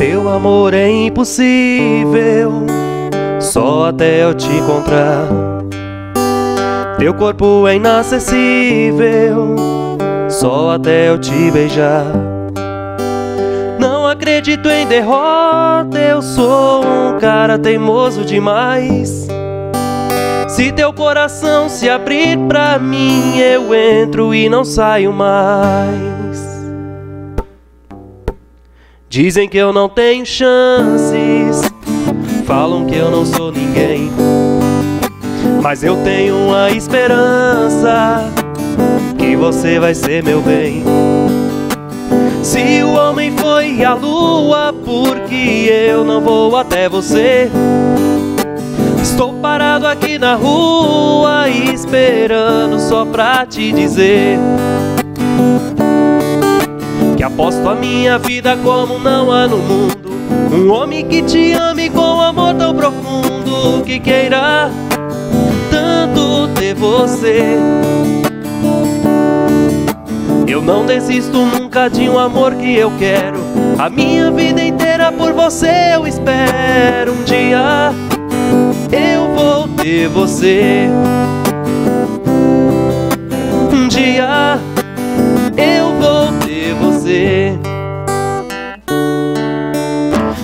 Teu amor é impossível, só até eu te encontrar. Teu corpo é inacessível, só até eu te beijar. Não acredito em derrota, eu sou um cara teimoso demais. Se teu coração se abrir pra mim, eu entro e não saio mais. Dizem que eu não tenho chances, falam que eu não sou ninguém. Mas eu tenho uma esperança que você vai ser meu bem. Se o homem foi à lua, porque eu não vou até você? Estou parado aqui na rua esperando só pra te dizer que aposto a minha vida como não há no mundo um homem que te ame com amor tão profundo que queira tanto ter você. Eu não desisto nunca de um amor que eu quero. A minha vida inteira por você eu espero um dia eu vou ter você. Um dia eu vou ter você.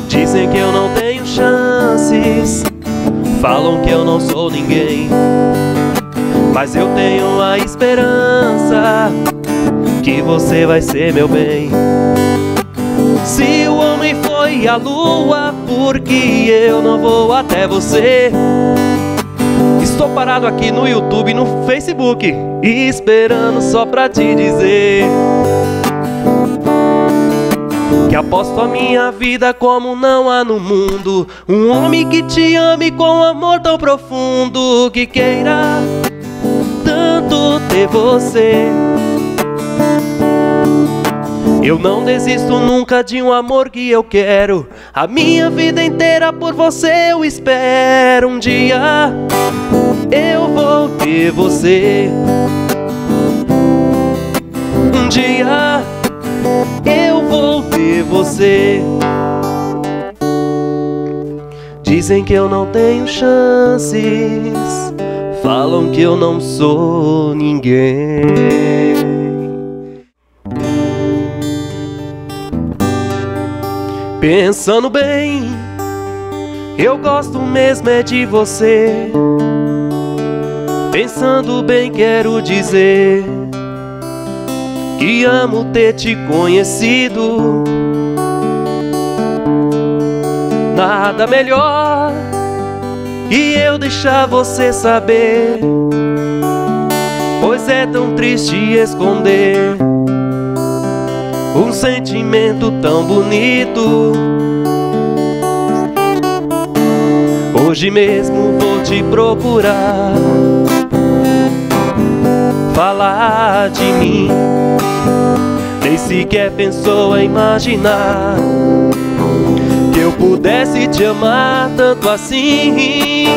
Dizem que eu não tenho chances, falam que eu não sou ninguém. Mas eu tenho a esperança que você vai ser meu bem. Se o homem foi à lua, porque eu não vou até você? Estou parado aqui no YouTube e no Facebook, esperando só pra te dizer que aposto a minha vida como não há no mundo um homem que te ame com amor tão profundo que queira tanto ter você. Eu não desisto nunca de um amor que eu quero. A minha vida inteira por você eu espero. Um dia eu vou ter você. Um dia eu vou ter você. Dizem que eu não tenho chances. Falam que eu não sou ninguém. Pensando bem, eu gosto mesmo é de você. Pensando bem, quero dizer que amo ter te conhecido. Nada melhor que eu deixar você saber, pois é tão triste esconder um sentimento tão bonito. Hoje mesmo vou te procurar, falar de mim. Nem sequer pensou em imaginar que eu pudesse te amar tanto assim.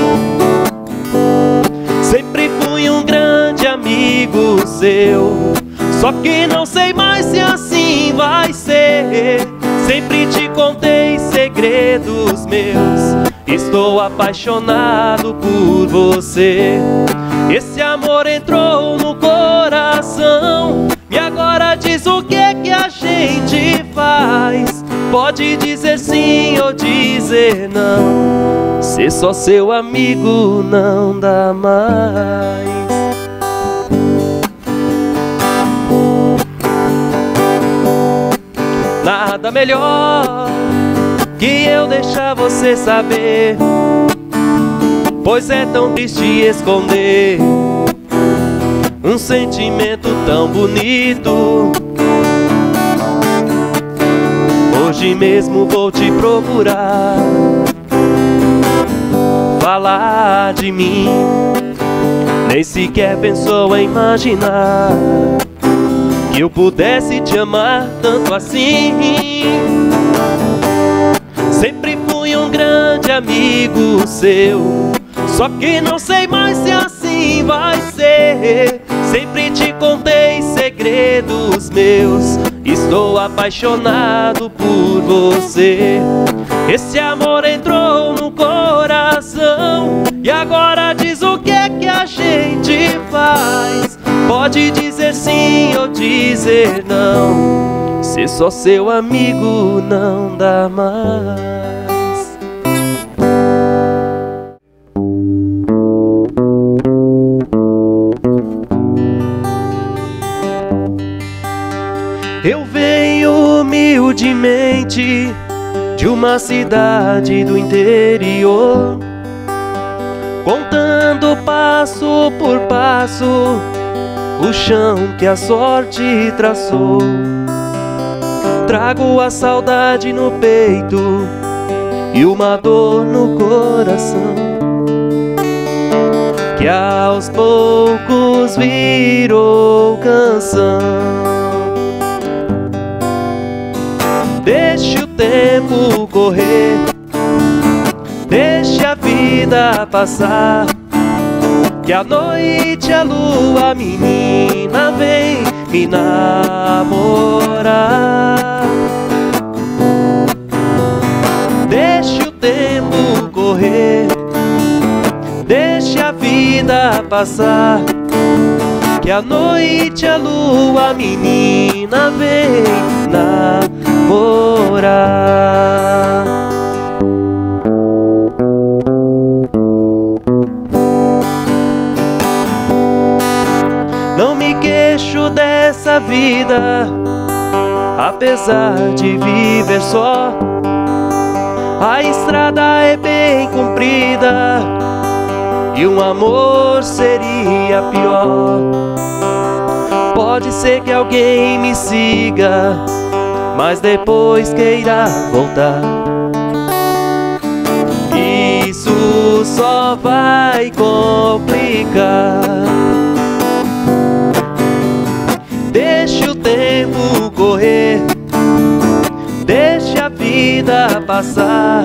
Sempre fui um grande amigo seu, só que não sei mais se assim vai ser. Sempre te contei segredos meus. Estou apaixonado por você. Esse amor entrou o que é que a gente faz. Pode dizer sim ou dizer não. Ser só seu amigo não dá mais. Nada melhor que eu deixar você saber. Pois é tão triste esconder um sentimento tão bonito. Hoje mesmo vou te procurar, falar de mim. Nem sequer pensou em imaginar que eu pudesse te amar tanto assim. Sempre fui um grande amigo seu, só que não sei mais se assim vai ser. Sempre te contei segredos meus. Estou apaixonado por você. Esse amor entrou no coração e agora diz o que é que a gente faz. Pode dizer sim ou dizer não. Ser só seu amigo não dá mais. Eu venho humildemente de uma cidade do interior, contando passo por passo o chão que a sorte traçou. Trago a saudade no peito e uma dor no coração que aos poucos virou canção. Tempo correr, deixe a vida passar. Que a noite a lua menina vem me namorar. Deixe o tempo correr, deixe a vida passar. Que a noite a lua menina vem namorar. Não me queixo dessa vida, apesar de viver só. A estrada é bem comprida e um amor seria pior. Pode ser que alguém me siga, mas depois queira voltar. Isso só vai complicar. Deixe o tempo correr, deixe a vida passar.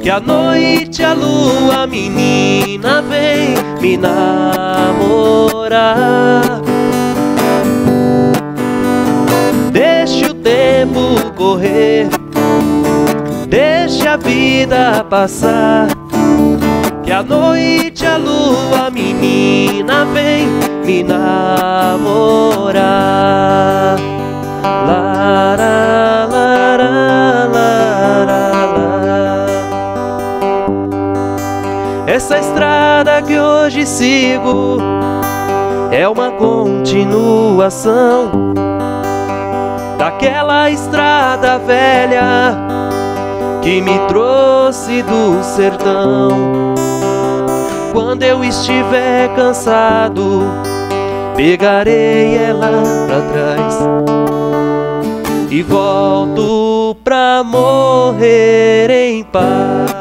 Que a noite a lua menina vem me namorar. Correr, deixe a vida passar. Que a noite a lua menina vem me namorar. Lara, lara. Essa estrada que hoje sigo é uma continuação daquela estrada velha que me trouxe do sertão. Quando eu estiver cansado, pegarei ela pra trás e volto pra morrer em paz.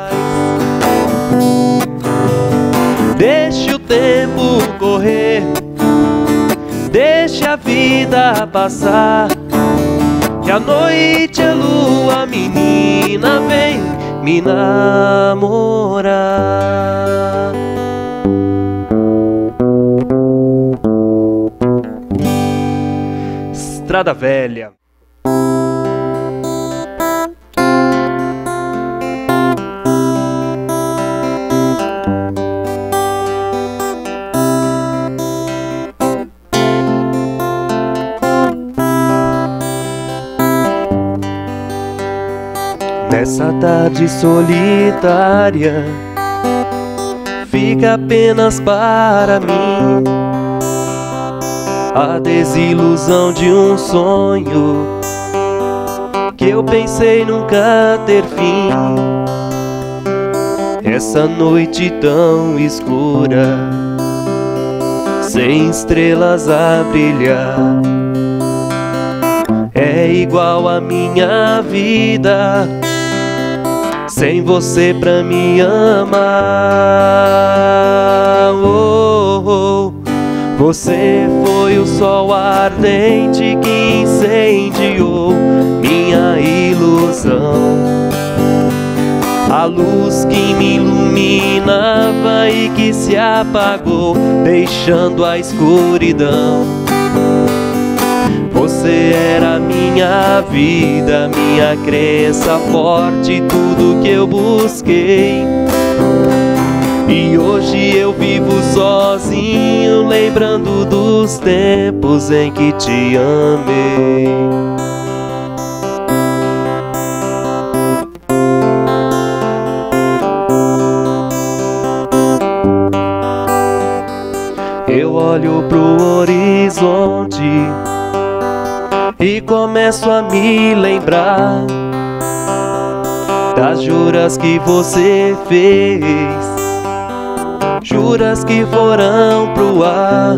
Deixe o tempo correr, deixe a vida passar. Que a noite a lua menina vem me namorar. Estrada Velha. Nessa tarde solitária, fica apenas para mim a desilusão de um sonho que eu pensei nunca ter fim. Essa noite tão escura, sem estrelas a brilhar, é igual a minha vida sem você pra me amar. Oh, oh. Você foi o sol ardente que incendiou minha ilusão. A luz que me iluminava e que se apagou, deixando a escuridão. Você era minha vida, minha crença forte, tudo que eu busquei. E hoje eu vivo sozinho, lembrando dos tempos em que te amei. Eu olho pro horizonte começo a me lembrar das juras que você fez juras que foram pro ar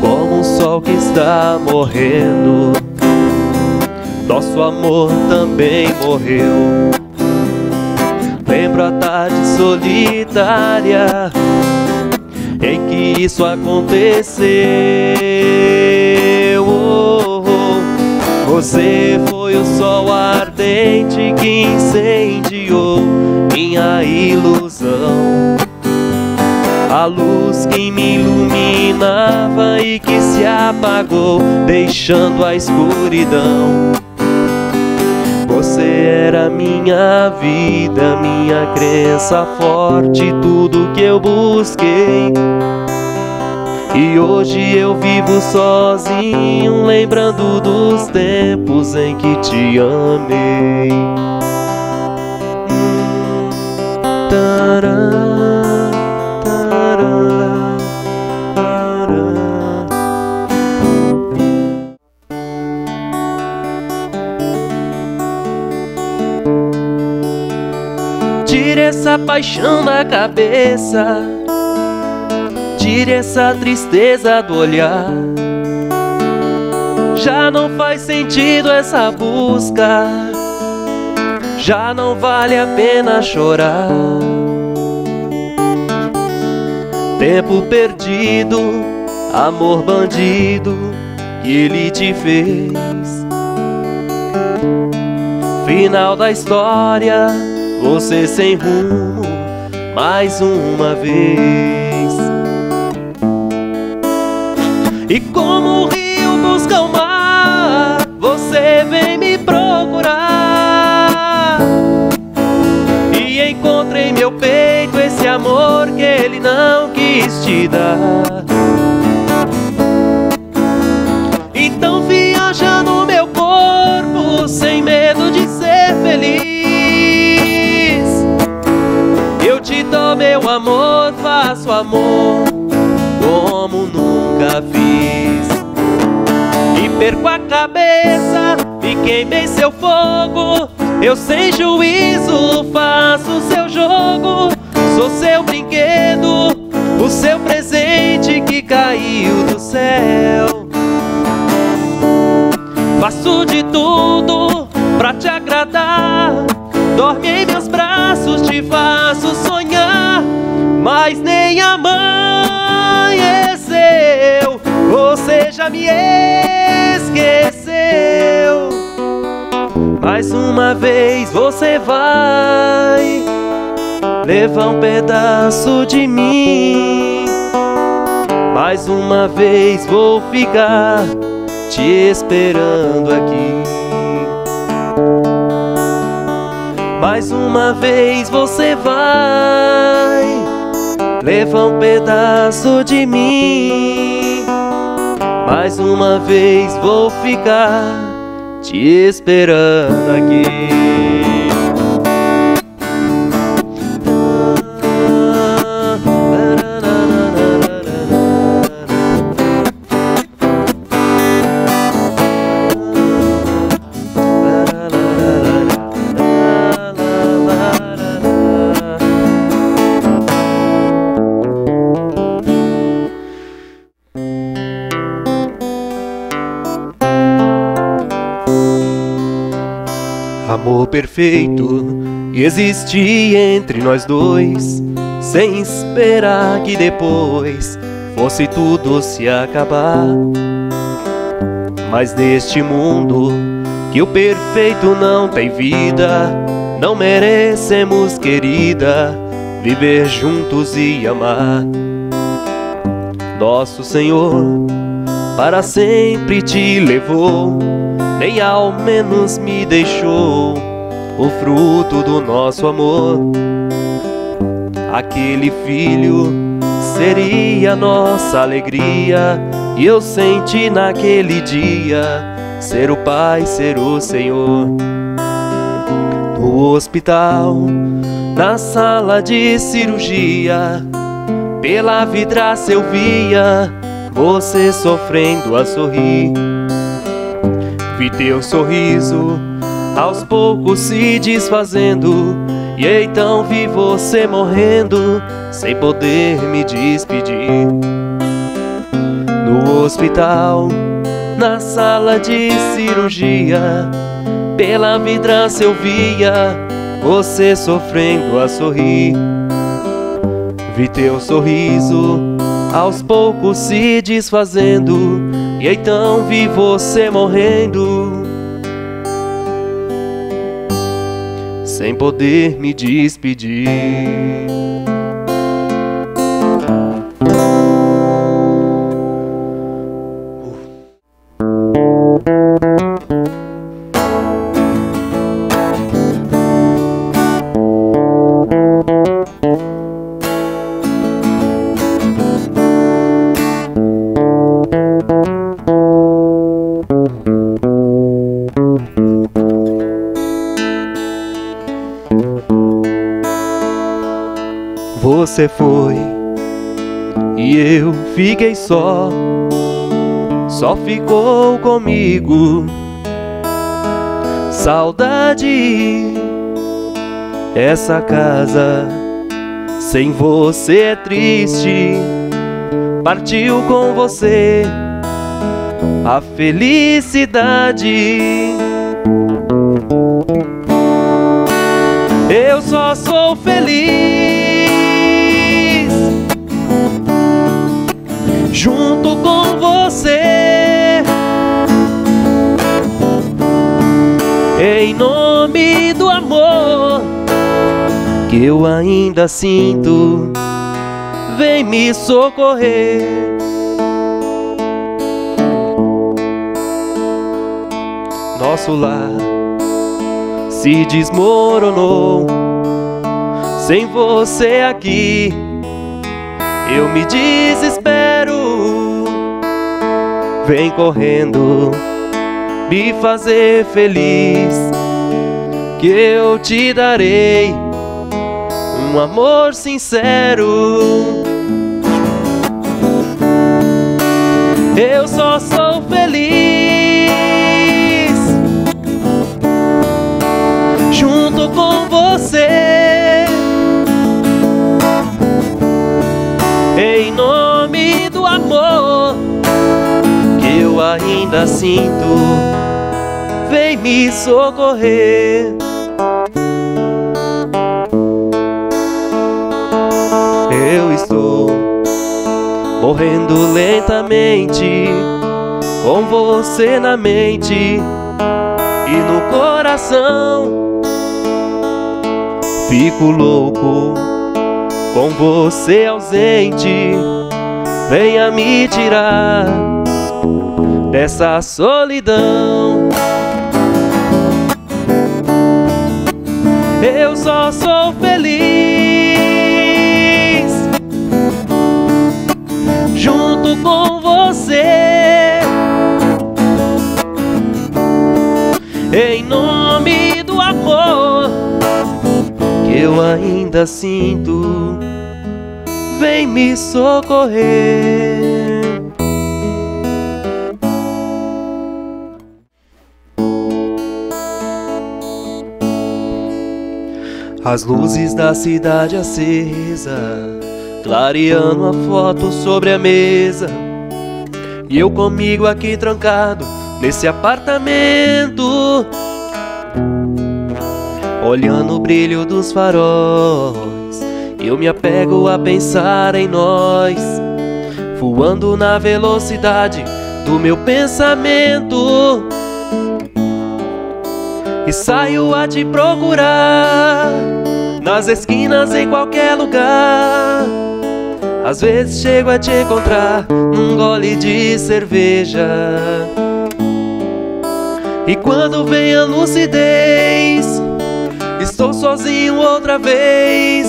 Como um sol que está morrendo Nosso amor também morreu Lembro a tarde solitária Em que isso aconteceu. Você foi o sol ardente que incendiou minha ilusão a luz que me iluminava e que se apagou, deixando a escuridão. Você era minha vida, minha crença forte, tudo que eu busquei. E hoje eu vivo sozinho, lembrando dos tempos em que te amei. Tire essa paixão da cabeça, tire essa tristeza do olhar. Já não faz sentido essa busca, já não vale a pena chorar. Tempo perdido, amor bandido que ele te fez. Final da história você sem rumo mais uma vez. E como o rio busca o mar, você vem me procurar. E encontrei em meu peito esse amor que ele não quis te dar. Então viaja no meu corpo sem medo de ser feliz. meu amor, faço amor como nunca fiz. E perco a cabeça e queimei seu fogo. Eu sem juízo faço seu jogo. Sou seu brinquedo, o seu presente que caiu do céu. Faço de tudo pra te agradar. Dorme em meus braços, te faço sonhar, mas nem amanheceu. Você já me esqueceu. Mais uma vez você vai levar um pedaço de mim. Mais uma vez vou ficar te esperando aqui. Mais uma vez você vai levar um pedaço de mim. Mais uma vez vou ficar te esperando aqui. Perfeito que existia entre nós dois, sem esperar que depois fosse tudo se acabar. Mas neste mundo que o perfeito não tem vida, não merecemos, querida, viver juntos e amar. Nosso Senhor para sempre te levou, nem ao menos me deixou o fruto do nosso amor. Aquele filho seria nossa alegria, e eu senti naquele dia ser o Pai, ser o Senhor. No hospital, na sala de cirurgia, pela vidraça eu via você sofrendo a sorrir. Vi teu sorriso aos poucos se desfazendo, e então vi você morrendo sem poder me despedir. No hospital, na sala de cirurgia, pela vidraça eu via você sofrendo a sorrir. Vi teu sorriso aos poucos se desfazendo, e então vi você morrendo. Sem poder me despedir. Você foi. E eu fiquei só, só ficou comigo. Saudade. Essa casa sem você é triste, partiu com você a felicidade. Eu só sou feliz junto com você. Em nome do amor que eu ainda sinto, vem me socorrer. Nosso lar se desmoronou sem você aqui. Eu me desespero Vem correndo me fazer feliz, que eu te darei um amor sincero. Eu só sou feliz junto com você. Ainda sinto, vem me socorrer. Eu estou morrendo lentamente, com você na mente e no coração. Fico louco com você ausente, venha me tirar dessa solidão. Eu só sou feliz junto com você. Em nome do amor que eu ainda sinto, vem me socorrer. As luzes da cidade acesa, clareando a foto sobre a mesa. E eu comigo aqui trancado nesse apartamento, olhando o brilho dos faróis. Eu me apego a pensar em nós, voando na velocidade do meu pensamento e saio a te procurar nas esquinas em qualquer lugar. Às vezes chego a te encontrar num gole de cerveja. E quando vem a lucidez, estou sozinho outra vez.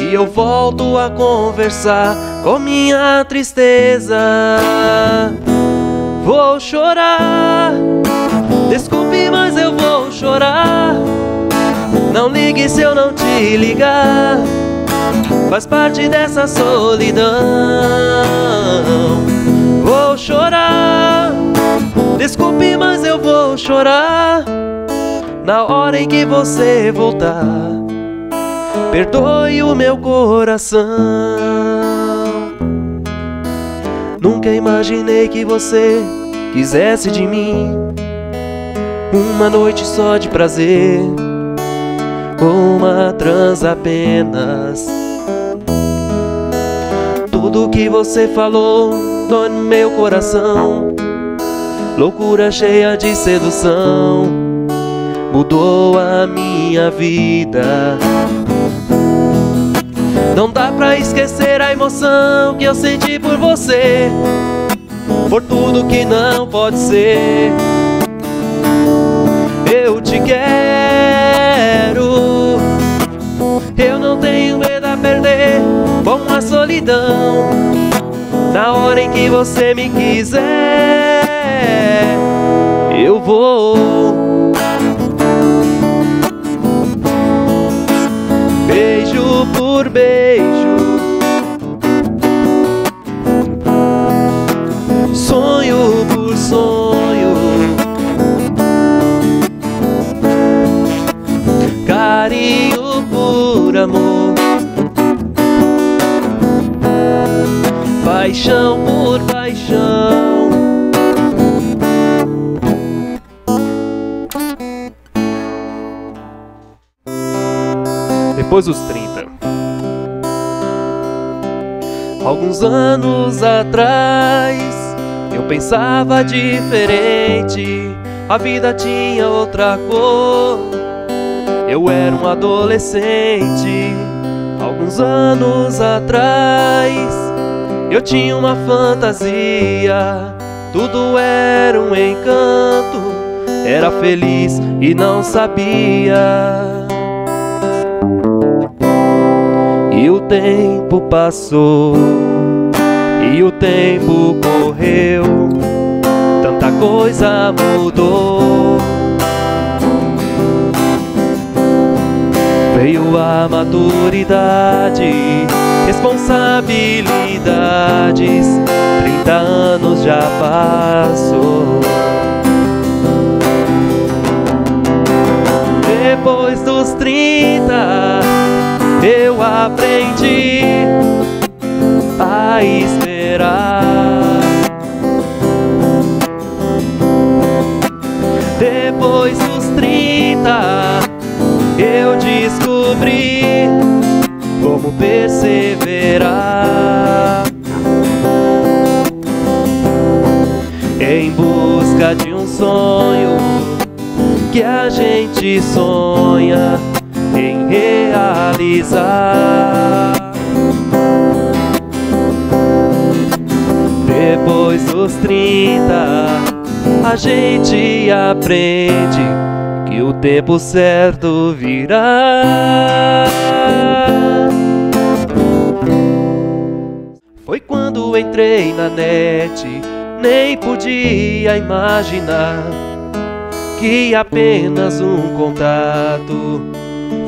E eu volto a conversar com minha tristeza. Vou chorar, desculpe, mas eu vou chorar. Não ligue se eu não te ligar. Faz parte dessa solidão. Vou chorar, desculpe, mas eu vou chorar. Na hora em que você voltar, perdoe o meu coração. Nunca imaginei que você quisesse de mim uma noite só de prazer uma trans apenas. Tudo que você falou dói no meu coração. Loucura cheia de sedução mudou a minha vida. Não dá pra esquecer a emoção que eu senti por você, por tudo que não pode ser. Te quero. Eu não tenho medo a perder com a solidão. Na hora em que você me quiser, eu vou. Beijo por beijo, amor, paixão por paixão. Depois dos 30. Alguns anos atrás eu pensava diferente, a vida tinha outra cor. Eu era um adolescente, alguns anos atrás. Eu tinha uma fantasia, tudo era um encanto. Era feliz e não sabia. E o tempo passou, e o tempo correu, tanta coisa mudou. Maturidade, responsabilidades. Trinta anos já passou. Depois dos trinta, eu aprendi a esperar. Perseverar em busca de um sonho que a gente sonha em realizar. Depois dos 30, a gente aprende que o tempo certo virá. Foi quando entrei na net, nem podia imaginar que apenas um contato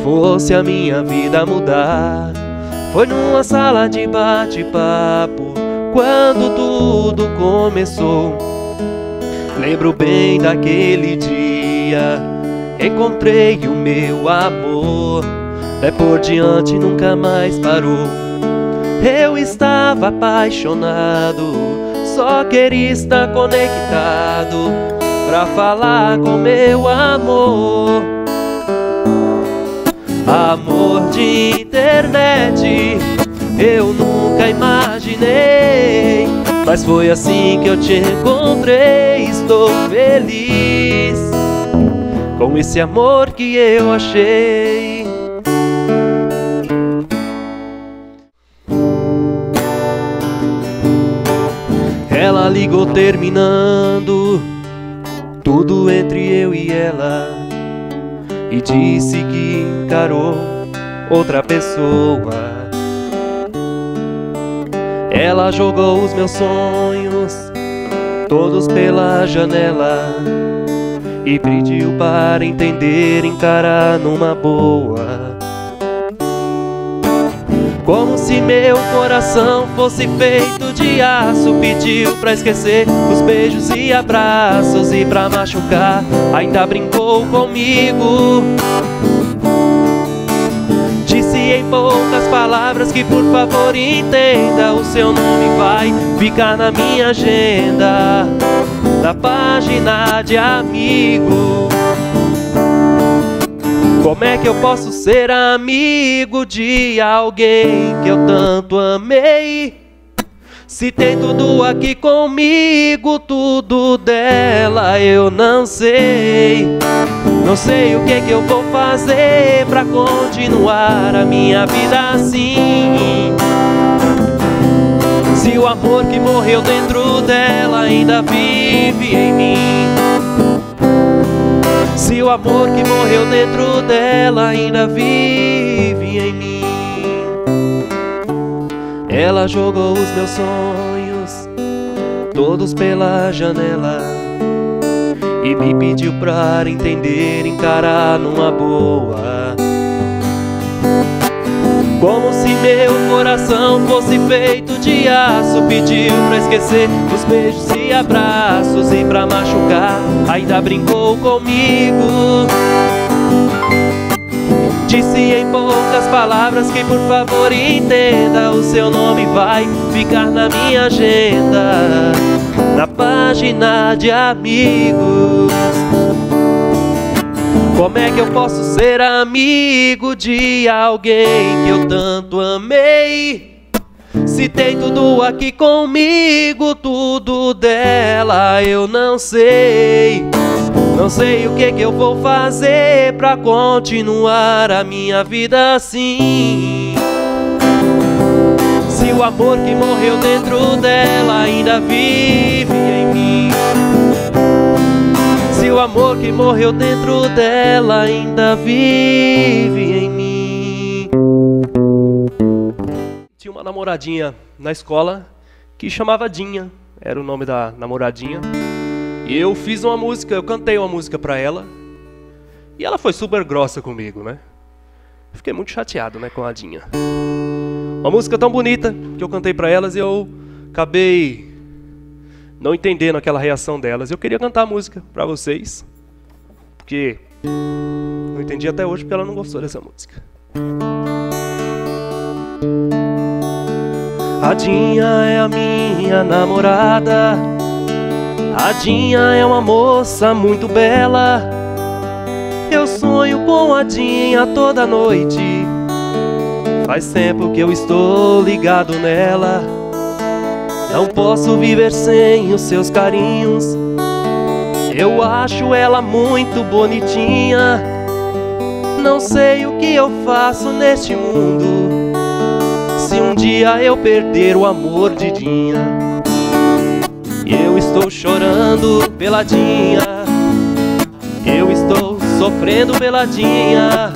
fosse a minha vida mudar. Foi numa sala de bate-papo quando tudo começou. Lembro bem daquele dia encontrei o meu amor. É por diante nunca mais parou. Eu estava apaixonado, só queria estar conectado pra falar com meu amor. Amor de internet, eu nunca imaginei, mas foi assim que eu te encontrei. Estou feliz com esse amor que eu achei. Ela ligou terminando tudo entre eu e ela e disse que encarou outra pessoa. Ela jogou os meus sonhos todos pela janela e pediu para entender, encarar numa boa. Como se meu coração fosse feito de aço Pediu pra esquecer os beijos e abraços E pra machucar. Ainda brincou comigo. Disse em poucas palavras que por favor entenda O seu nome vai ficar na minha agenda Na página de amigo como é que eu posso ser amigo de alguém que eu tanto amei? Se tem tudo aqui comigo, tudo dela eu não sei. Não sei o que que eu vou fazer pra continuar a minha vida assim. Se o amor que morreu dentro dela ainda vive em mim. Se o amor que morreu dentro dela ainda vive em mim. Ela jogou os meus sonhos todos pela janela e me pediu pra entender, encarar numa boa. Como se meu coração fosse feito de aço Pediu pra esquecer os beijos abraços E pra machucar ainda brincou comigo Disse em poucas palavras que por favor entenda O seu nome vai ficar na minha agenda Na página de amigos como é que eu posso ser amigo de alguém que eu tanto amei? Se tem tudo aqui comigo, tudo dela eu não sei. Não sei o que que eu vou fazer pra continuar a minha vida assim. Se o amor que morreu dentro dela ainda vive em mim. Se o amor que morreu dentro dela ainda vive em mim. Namoradinha na escola que chamava Dinha, era o nome da namoradinha. E eu fiz uma música, eu cantei uma música pra ela. E ela foi super grossa comigo, né? Fiquei muito chateado, né, com a Dinha. Uma música tão bonita que eu cantei pra elas e eu acabei não entendendo aquela reação delas. Eu queria cantar a música para vocês, porque não entendi até hoje porque ela não gostou dessa música. A Dinha é a minha namorada. A Dinha é uma moça muito bela. Eu sonho com a Dinha toda noite. Faz tempo que eu estou ligado nela. Não posso viver sem os seus carinhos. Eu acho ela muito bonitinha. Não sei o que eu faço neste mundo. Se um dia eu perder o amor de Dinha, eu estou chorando pela Dinha. Eu estou sofrendo pela Dinha.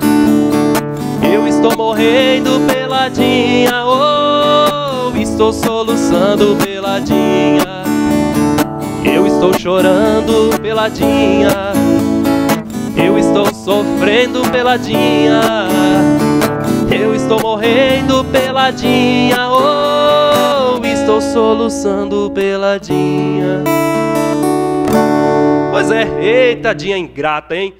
Eu estou morrendo pela Dinha. Oh, estou soluçando pela Dinha. Eu estou chorando pela Dinha. Eu estou sofrendo pela Dinha. Eu estou morrendo pela Dinha. Oh, estou soluçando pela Dinha. Pois é, eita Dinha ingrata, hein?